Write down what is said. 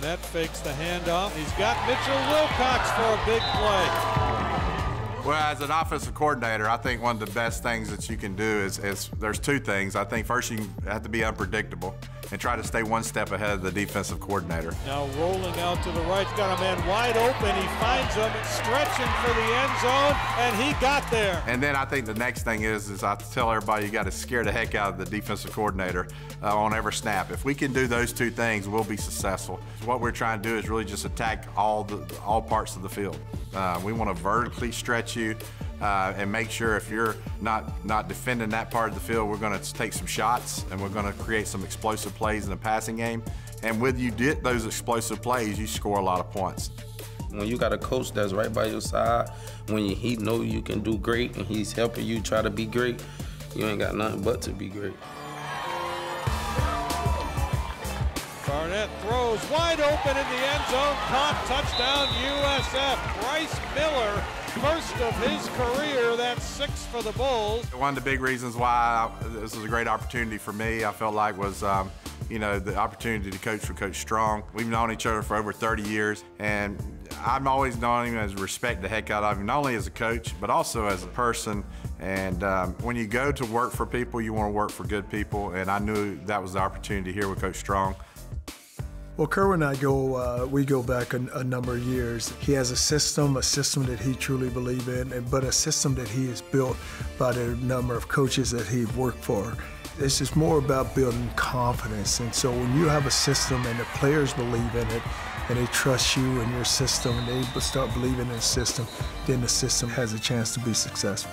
Barnett fakes the handoff. He's got Mitchell Wilcox for a big play. Well, as an offensive coordinator, I think one of the best things that you can do is, is there's two things. I think first you have to be unpredictable and try to stay one step ahead of the defensive coordinator. Now rolling out to the right, he's got a man wide open. He finds him stretching for the end zone, and he got there. And then I think the next thing is, is I tell everybody you got to scare the heck out of the defensive coordinator uh, on every snap. If we can do those two things, we'll be successful. What we're trying to do is really just attack all the all parts of the field. Uh, we want to vertically stretch you uh, and make sure if you're not not defending that part of the field, we're going to take some shots and we're going to create some explosive plays in the passing game. And with you get those explosive plays, you score a lot of points. When you got a coach that's right by your side, when he know you can do great and he's helping you try to be great, you ain't got nothing but to be great. Barnett throws wide open in the end zone, caught touchdown USF. Bryce Miller first of his career. That's six for the Bulls. One of the big reasons why I, this was a great opportunity for me, I felt like was, um, you know, the opportunity to coach for Coach Strong. We've known each other for over 30 years, and I've always known him as respect the heck out of him, not only as a coach, but also as a person. And um, when you go to work for people, you want to work for good people, and I knew that was the opportunity here with Coach Strong. Well, Kerwin and I go, uh, we go back a, a, number of years. He has a system, a system that he truly believes in, but a system that he has built by the number of coaches that he worked for. This is more about building confidence. And so when you have a system and the players believe in it, and they trust you and your system, and they start believing in the system, then the system has a chance to be successful.